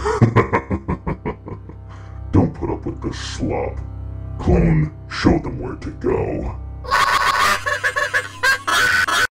Don't put up with this slop. Clone, show them where to go.